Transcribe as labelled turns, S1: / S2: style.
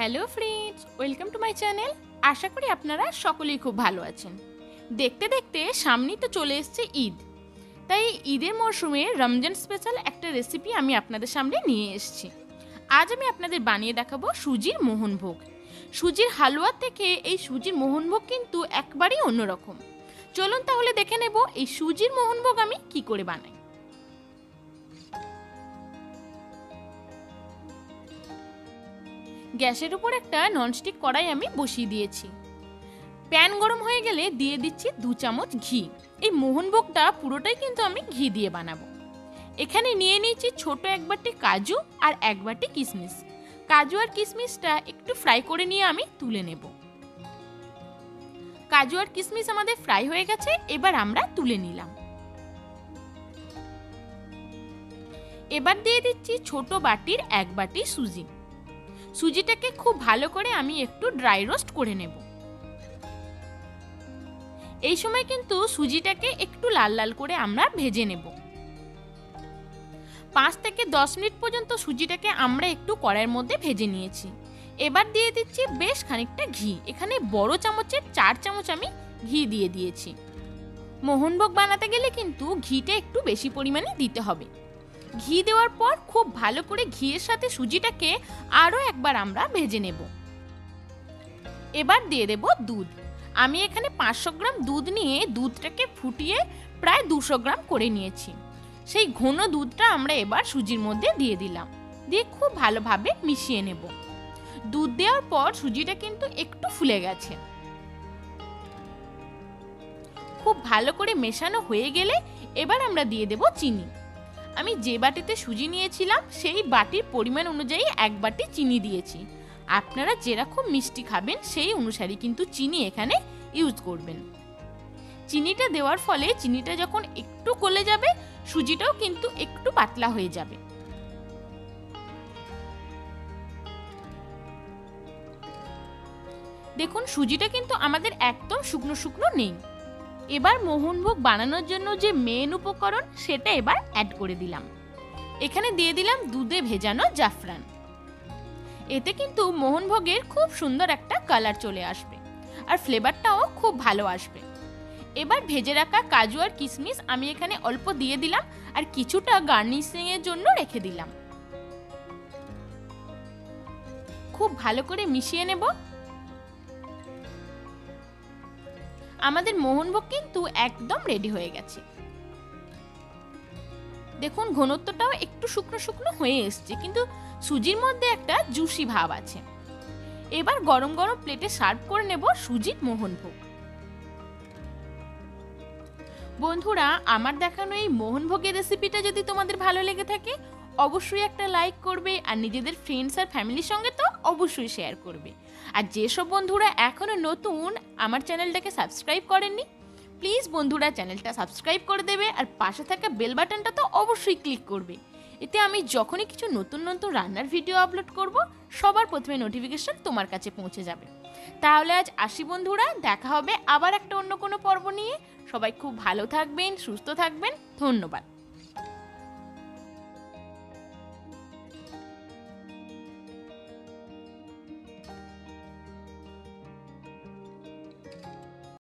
S1: Hello friends, welcome to my channel. আশা করি আপনারা সকলেই খুব ভালো আছেন। দেখতে দেখতে সামনেই তো চলে এসছে ঈদ। তাই ঈদের মরশুমে রমজান স্পেশাল একটা রেসিপি আমি আপনাদের সামনে নিয়ে এসেছি। আজ আমি আপনাদের বানিয়ে দেখাবো সুজির মোহনভোগ সুজির হালুয়ার থেকে এই সুজির মোহনভোগ কিন্তু একবারেই অন্যরকম। চলুন তাহলে দেখে নেব এই সুজির মোহনভোগ আমি কি করে বানাই। গ্যাসের উপর একটা ননস্টিক কড়াই আমি বসিয়ে দিয়েছি। প্যান গরম হয়ে গেলে দিয়ে দিচ্ছি দু চামচ ঘি। এই মোহনভোগটা পুরোটাই কিন্তু আমি ঘি দিয়ে বানাবো। এখানে নিয়ে নিয়েছি ছোট এক বাটি কাজু আর এক বাটি কিশমিশ কাজু আর কিশমিশটা একটু ফ্রাই করে নিয়ে আমি তুলে নেব। কাজু আর কিশমিশ আমাদের ফ্রাই হয়ে গেছে, এবার আমরা তুলে নিলাম। এবার দিয়ে দিচ্ছি ছোট বাটির এক বাটি সুজি। সুজিটাকে খুব ভালো করে আমি একটু ড্রাই রোস্ট করে নেব। এই সময় কিন্তু সুজিটাকে একটু লাল লাল করে আমরা ভেজে নেব। পাঁচ থেকে দশ মিনিট পর্যন্ত সুজিটাকে আমরা একটু কড়াইয়ের মধ্যে ভেজে নিয়েছি। এবার দিয়ে দিচ্ছি বেশ খানিকটা ঘি। এখানে বড় চামচের চার চামচ আমি ঘি দিয়ে দিয়েছি। মোহনভোগ বানাতে গেলে কিন্তু ঘিটা একটু বেশি পরিমাণে দিতে হবে। ঘি দেওয়ার পর খুব ভালো করে ঘিয়ের সাথে সুজিটাকে আরও একবার আমরা ভেজে নেব। এবার দিয়ে দেব দুধ। আমি এখানে পাঁচশো গ্রাম দুধ নিয়ে দুধটাকে ফুটিয়ে প্রায় দুশো গ্রাম করে নিয়েছি। সেই ঘন দুধটা আমরা এবার সুজির মধ্যে দিয়ে দিলাম। দিয়ে খুব ভালোভাবে মিশিয়ে নেব। দুধ দেওয়ার পর সুজিটা কিন্তু একটু ফুলে গেছে। খুব ভালো করে মেশানো হয়ে গেলে এবার আমরা দিয়ে দেব চিনি। আমি যে বাটিতে সুজি নিয়েছিলাম, সেই বাটির পরিমাণ অনুযায়ী এক বাটি চিনি দিয়েছি। আপনারা যেরকম মিষ্টি খাবেন, সেই অনুসারে কিন্তু চিনি এখানে ইউজ করবেন। চিনিটা দেওয়ার ফলে চিনিটা যখন একটু গলে যাবে, সুজিটাও কিন্তু একটু পাতলা হয়ে যাবে। দেখুন, সুজিটা কিন্তু আমাদের একদম শুকনো শুকনো নেই। এবার মোহনভোগ বানানোর জন্য যে মেন উপকরণ, সেটা এবার অ্যাড করে দিলাম। এখানে দিয়ে দিলাম দুধে ভেজানো জাফরান। এতে কিন্তু মোহনভোগের খুব সুন্দর একটা কালার চলে আসবে আর ফ্লেভারটাও খুব ভালো আসবে। এবার ভেজে রাখা কাজু আর কিশমিশ আমি এখানে অল্প দিয়ে দিলাম আর কিছুটা গার্নিশিং এর জন্য রেখে দিলাম। খুব ভালো করে মিশিয়ে নেব। আমাদের মোহনভোগ কিন্তু একদম রেডি হয়ে গেছে। দেখুন, ঘনত্বটাও একটু শুকনো শুকনো হয়ে এসছে, কিন্তু সুজির মধ্যে একটা জুসি ভাব আছে। এবার গরম গরম প্লেটে সার্ভ করে নেব সুজির মোহনভোগ। বন্ধুরা, আমার দেখানো এই মোহনভোগের রেসিপিটা যদি তোমাদের ভালো লেগে থাকে অবশ্যই একটা লাইক করবে আর নিজেদের ফ্রেন্ডস আর ফ্যামিলির সঙ্গে তো অবশ্যই শেয়ার করবে। আর যেসব বন্ধুরা এখনও নতুন, আমার চ্যানেলটাকে সাবস্ক্রাইব করেননি প্লিজ বন্ধুরা চ্যানেলটা সাবস্ক্রাইব করে দেবে আর পাশে থাকা বেল বাটনটা তো অবশ্যই ক্লিক করবে। এতে আমি যখনই কিছু নতুন নতুন রান্নার ভিডিও আপলোড করব, সবার প্রথমে নোটিফিকেশন তোমার কাছে পৌঁছে যাবে। তাহলে আজ আসি বন্ধুরা, দেখা হবে আবার একটা অন্য কোনো পর্ব নিয়ে। সবাই খুব ভালো থাকবেন, সুস্থ থাকবেন, ধন্যবাদ।